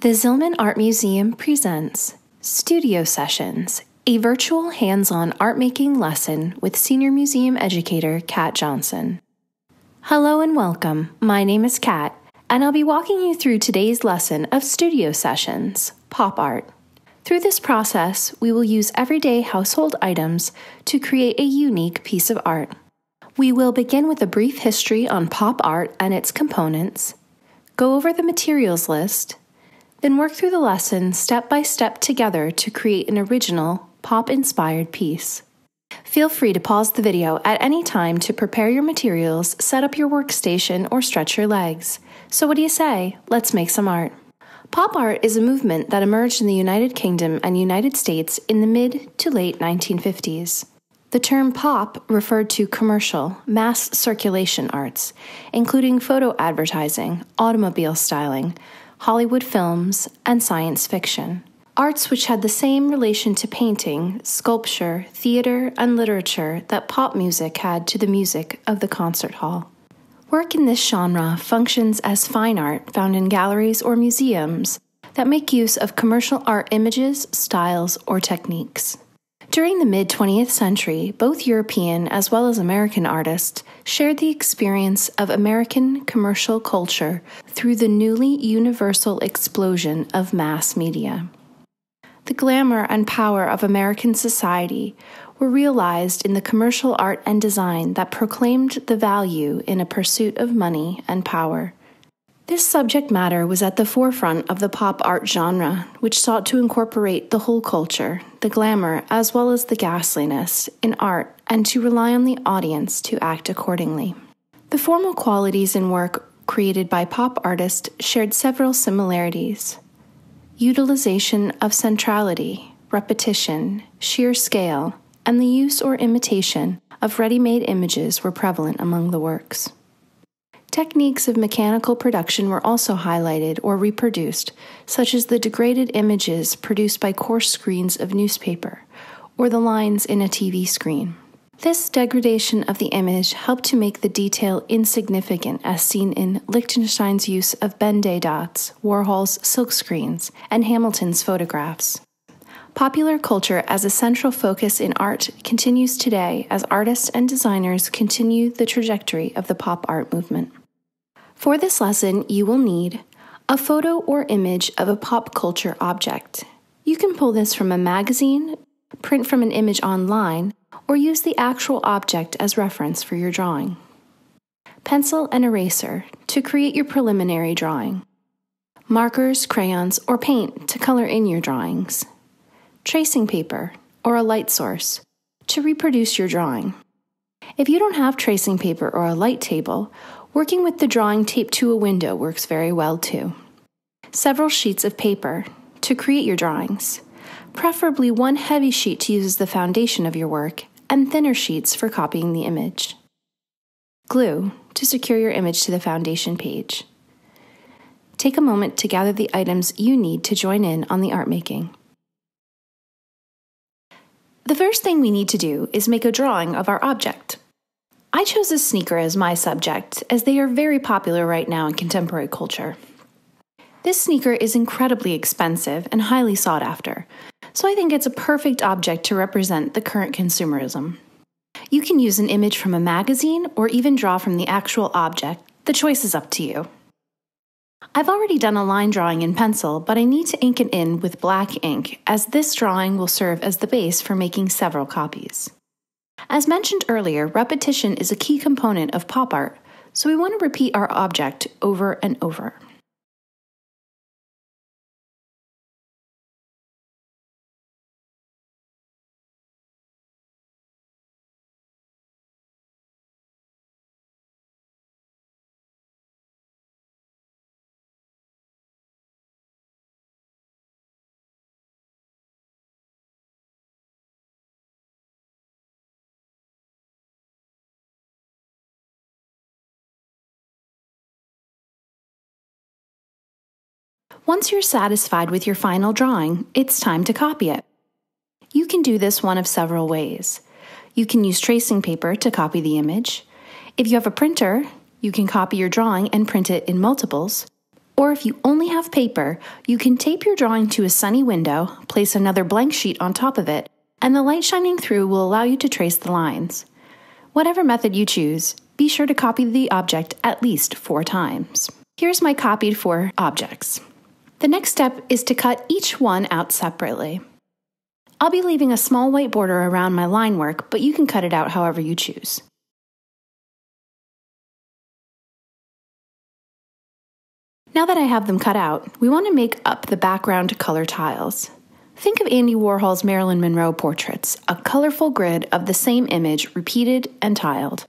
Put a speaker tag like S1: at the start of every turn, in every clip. S1: The Zillman Art Museum presents Studio Sessions, a virtual hands on art making lesson with Senior Museum Educator Kat Johnson. Hello and welcome. My name is Kat, and I'll be walking you through today's lesson of Studio Sessions Pop Art. Through this process, we will use everyday household items to create a unique piece of art. We will begin with a brief history on pop art and its components, go over the materials list then work through the lesson step by step together to create an original, pop inspired piece. Feel free to pause the video at any time to prepare your materials, set up your workstation, or stretch your legs. So, what do you say? Let's make some art. Pop art is a movement that emerged in the United Kingdom and United States in the mid to late 1950s. The term pop referred to commercial, mass circulation arts, including photo advertising, automobile styling, Hollywood films, and science fiction. Arts which had the same relation to painting, sculpture, theater, and literature that pop music had to the music of the concert hall. Work in this genre functions as fine art found in galleries or museums that make use of commercial art images, styles, or techniques. During the mid 20th century, both European as well as American artists shared the experience of American commercial culture through the newly universal explosion of mass media. The glamour and power of American society were realized in the commercial art and design that proclaimed the value in a pursuit of money and power. This subject matter was at the forefront of the pop art genre, which sought to incorporate the whole culture, the glamour, as well as the ghastliness, in art and to rely on the audience to act accordingly. The formal qualities in work created by pop artists shared several similarities utilization of centrality, repetition, sheer scale, and the use or imitation of ready made images were prevalent among the works. Techniques of mechanical production were also highlighted or reproduced, such as the degraded images produced by coarse screens of newspaper or the lines in a TV screen. This degradation of the image helped to make the detail insignificant, as seen in Lichtenstein's use of Ben-Day dots, Warhol's silkscreens, and Hamilton's photographs. Popular culture as a central focus in art continues today as artists and designers continue the trajectory of the pop art movement. For this lesson, you will need a photo or image of a pop culture object. You can pull this from a magazine, print from an image online, or use the actual object as reference for your drawing. Pencil and eraser to create your preliminary drawing. Markers, crayons, or paint to color in your drawings. Tracing paper or a light source to reproduce your drawing. If you don't have tracing paper or a light table, Working with the drawing taped to a window works very well too. Several sheets of paper to create your drawings. Preferably one heavy sheet to use as the foundation of your work and thinner sheets for copying the image. Glue to secure your image to the foundation page. Take a moment to gather the items you need to join in on the art making. The first thing we need to do is make a drawing of our object. I chose a sneaker as my subject, as they are very popular right now in contemporary culture. This sneaker is incredibly expensive and highly sought after, so I think it's a perfect object to represent the current consumerism. You can use an image from a magazine or even draw from the actual object, the choice is up to you. I've already done a line drawing in pencil, but I need to ink it in with black ink, as this drawing will serve as the base for making several copies. As mentioned earlier, repetition is a key component of pop art, so we want to repeat our object over and over. Once you're satisfied with your final drawing, it's time to copy it. You can do this one of several ways. You can use tracing paper to copy the image. If you have a printer, you can copy your drawing and print it in multiples. Or if you only have paper, you can tape your drawing to a sunny window, place another blank sheet on top of it, and the light shining through will allow you to trace the lines. Whatever method you choose, be sure to copy the object at least four times. Here's my copied four objects. The next step is to cut each one out separately. I'll be leaving a small white border around my line work, but you can cut it out however you choose. Now that I have them cut out, we want to make up the background color tiles. Think of Andy Warhol's Marilyn Monroe portraits, a colorful grid of the same image repeated and tiled.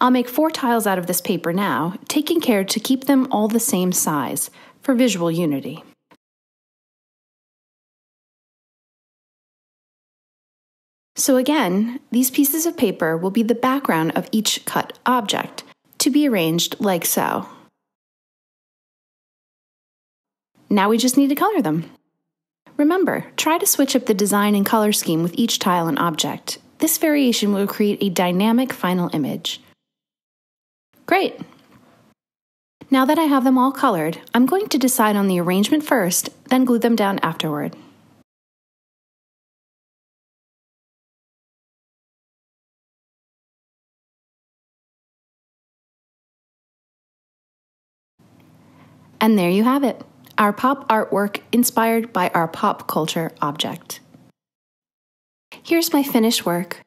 S1: I'll make four tiles out of this paper now, taking care to keep them all the same size, for visual unity. So again, these pieces of paper will be the background of each cut object, to be arranged like so. Now we just need to color them. Remember, try to switch up the design and color scheme with each tile and object. This variation will create a dynamic final image. Great! Now that I have them all colored, I'm going to decide on the arrangement first, then glue them down afterward. And there you have it, our pop artwork inspired by our pop culture object. Here's my finished work.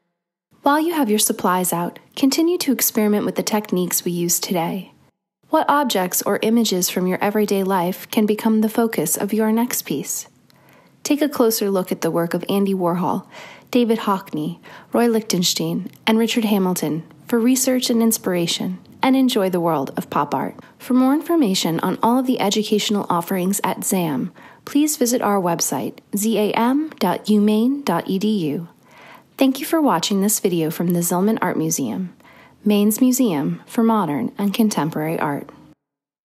S1: While you have your supplies out, continue to experiment with the techniques we use today. What objects or images from your everyday life can become the focus of your next piece? Take a closer look at the work of Andy Warhol, David Hockney, Roy Lichtenstein, and Richard Hamilton for research and inspiration, and enjoy the world of pop art. For more information on all of the educational offerings at ZAM, please visit our website, zam.umaine.edu. Thank you for watching this video from the Zillman Art Museum. Maine's Museum for Modern and Contemporary Art.